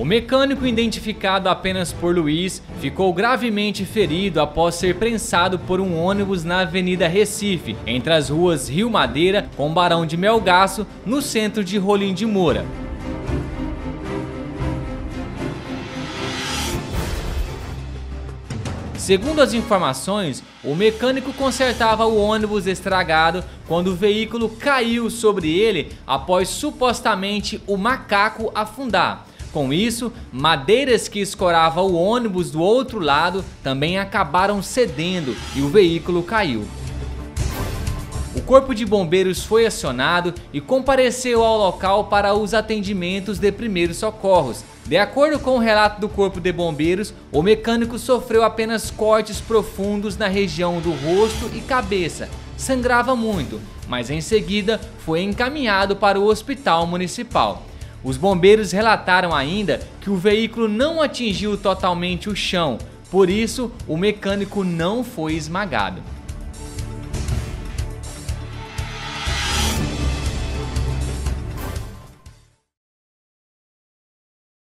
O mecânico, identificado apenas por Luiz, ficou gravemente ferido após ser prensado por um ônibus na Avenida Recife, entre as ruas Rio Madeira com Barão de Melgaço, no centro de Rolim de Moura. Segundo as informações, o mecânico consertava o ônibus estragado quando o veículo caiu sobre ele após supostamente o macaco afundar. Com isso, madeiras que escoravam o ônibus do outro lado também acabaram cedendo e o veículo caiu. O corpo de bombeiros foi acionado e compareceu ao local para os atendimentos de primeiros socorros. De acordo com o relato do corpo de bombeiros, o mecânico sofreu apenas cortes profundos na região do rosto e cabeça. Sangrava muito, mas em seguida foi encaminhado para o hospital municipal. Os bombeiros relataram ainda que o veículo não atingiu totalmente o chão, por isso o mecânico não foi esmagado.